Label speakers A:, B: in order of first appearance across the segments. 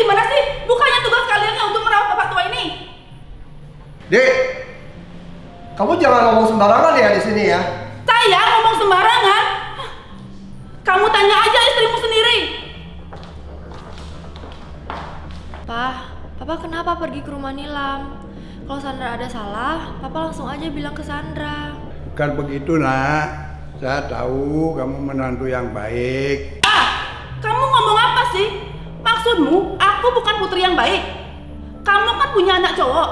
A: gimana sih? Bukannya tugas kalian ya untuk merawat bapak tua ini?
B: Dek, kamu jangan ngomong sembarangan ya di sini ya.
A: Saya ngomong sembarangan. Kamu tanya aja istrimu sendiri.
C: Pak, Papa kenapa pergi ke rumah Nilam? Kalau Sandra ada salah, Papa langsung aja bilang ke Sandra.
D: Bukan begitu nak. Saya tahu kamu menantu yang baik.
A: Ah, kamu ngomong apa sih? Maksudmu, aku bukan putri yang baik. Kamu kan punya anak cowok.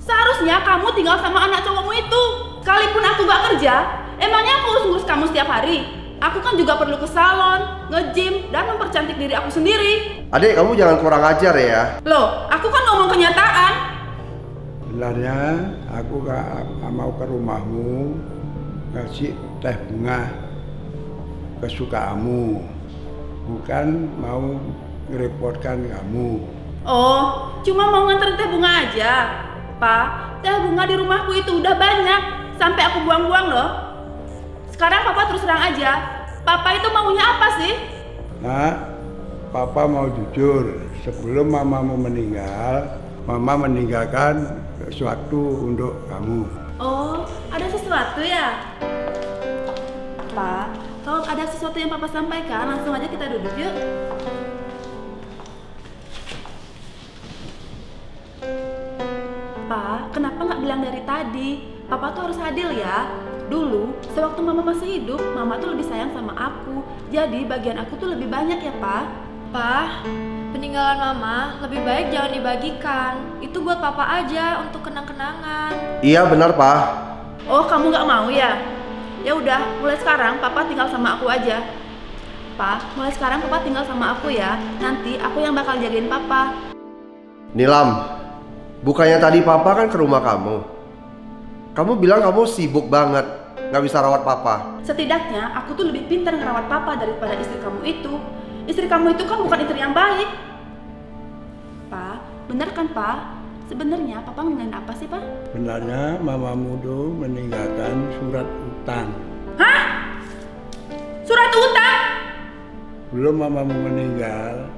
A: Seharusnya kamu tinggal sama anak cowokmu itu. Kalaupun aku gak kerja, emangnya aku urus-urus kamu setiap hari? Aku kan juga perlu ke salon, nge-gym, dan mempercantik diri aku sendiri.
B: Adik, kamu jangan kurang ajar ya.
A: Loh, aku kan ngomong kenyataan.
D: Sebenarnya aku gak mau ke rumahmu ngasih teh bunga kesukaanmu. Bukan mau ngerepotkan kamu.
A: Oh, cuma mau nganterin teh bunga aja. Pak, teh bunga di rumahku itu udah banyak. Sampai aku buang-buang loh. Sekarang papa terus terang aja. Papa itu maunya apa sih?
D: Nak, Papa mau jujur. Sebelum mamamu meninggal, mama meninggalkan sesuatu untuk kamu.
A: Oh, ada sesuatu ya? Pak, kalau ada sesuatu yang papa sampaikan, langsung aja kita duduk yuk. Pak, kenapa nggak bilang dari tadi? Papa tuh harus adil ya. Dulu, sewaktu mama masih hidup, mama tuh lebih sayang sama aku. Jadi bagian aku tuh lebih banyak ya, Pak.
C: Pak, peninggalan Mama lebih baik jangan dibagikan. Itu buat Papa aja untuk kenang-kenangan.
B: Iya benar, Pak.
A: Oh, kamu nggak mau ya? Ya udah, mulai sekarang papa tinggal sama aku aja. Pak, mulai sekarang papa tinggal sama aku ya. Nanti aku yang bakal jagain papa.
B: Nilam, bukannya tadi papa kan ke rumah kamu. Kamu bilang kamu sibuk banget, nggak bisa rawat papa.
A: Setidaknya aku tuh lebih pintar ngerawat papa daripada istri kamu itu. Istri kamu itu kan bukan istri yang baik. Pak, bener kan Pak? Sebenarnya papa ngomongin apa sih Pak?
D: Sebenarnya mamamu tuh meninggalkan surat utang.
A: Hah? Surat utang?
D: Belum mamamu meninggal,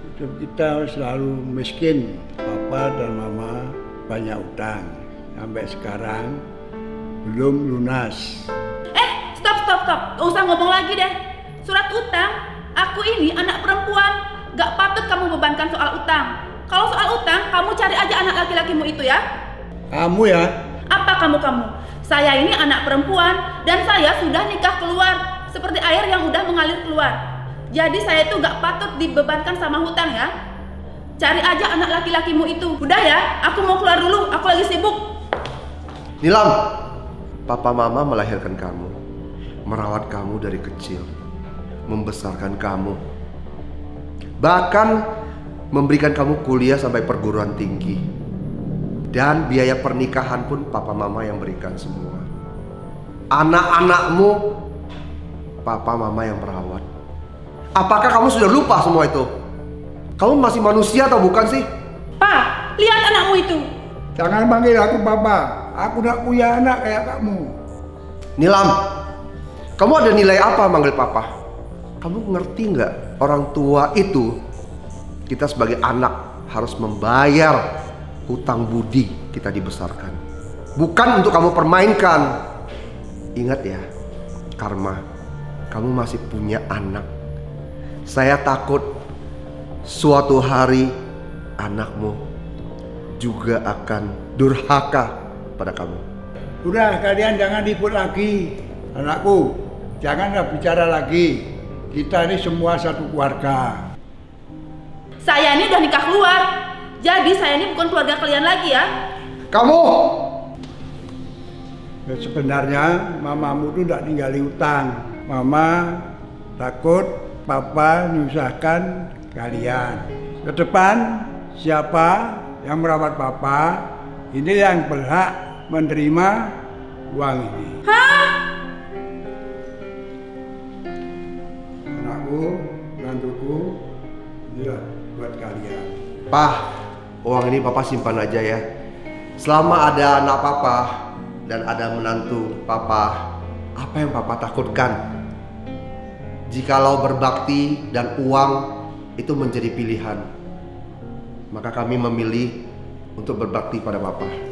D: hidup kita selalu miskin. Papa dan mama banyak utang. Sampai sekarang belum lunas.
A: Eh, stop, stop, stop. Gak usah ngomong lagi deh. Surat utang, aku ini anak perempuan. Gak patut kamu bebankan soal utang. Kalau soal utang, kamu cari aja anak laki-lakimu itu ya.
D: Kamu ya,
A: Apa kamu-kamu? Saya ini anak perempuan dan saya sudah nikah keluar. Seperti air yang udah mengalir keluar. Jadi saya itu gak patut dibebankan sama hutang ya. Cari aja anak laki-lakimu itu. Udah ya, aku mau keluar dulu. Aku lagi sibuk.
B: Nilam, papa mama melahirkan kamu, merawat kamu dari kecil, membesarkan kamu, bahkan memberikan kamu kuliah sampai perguruan tinggi. Dan biaya pernikahan pun papa mama yang berikan semua. Anak-anakmu, papa mama yang merawat. Apakah kamu sudah lupa semua itu? Kamu masih manusia atau bukan sih?
A: Pak, lihat anakmu itu.
D: jangan panggil aku papa. Aku nak punya anak kayak kamu.
B: Nilam, kamu ada nilai apa manggil papa? Kamu ngerti nggak orang tua itu kita sebagai anak harus membayar hutang budi kita dibesarkan. Bukan untuk kamu permainkan. Ingat ya, Karma, kamu masih punya anak. Saya takut suatu hari anakmu juga akan durhaka pada kamu.
D: Udah kalian jangan ribut lagi. Anakku, janganlah bicara lagi. Kita ini semua satu keluarga.
A: Saya ini udah nikah keluar. Jadi saya ini bukan keluarga kalian lagi ya.
B: Kamu
D: Ya, sebenarnya mamamu tuh tidak ninggali utang. Mama takut papa nyusahkan kalian. Ke depan siapa yang merawat papa ini yang berhak menerima uang ini.
A: Hah?
D: Anakku, menantuku, inilah buat kalian.
B: Pah, uang ini papa simpan aja ya. Selama ada anak papa dan ada menantu papa, apa yang papa takutkan? Jikalau berbakti dan uang itu menjadi pilihan, Maka kami memilih untuk berbakti pada Papa.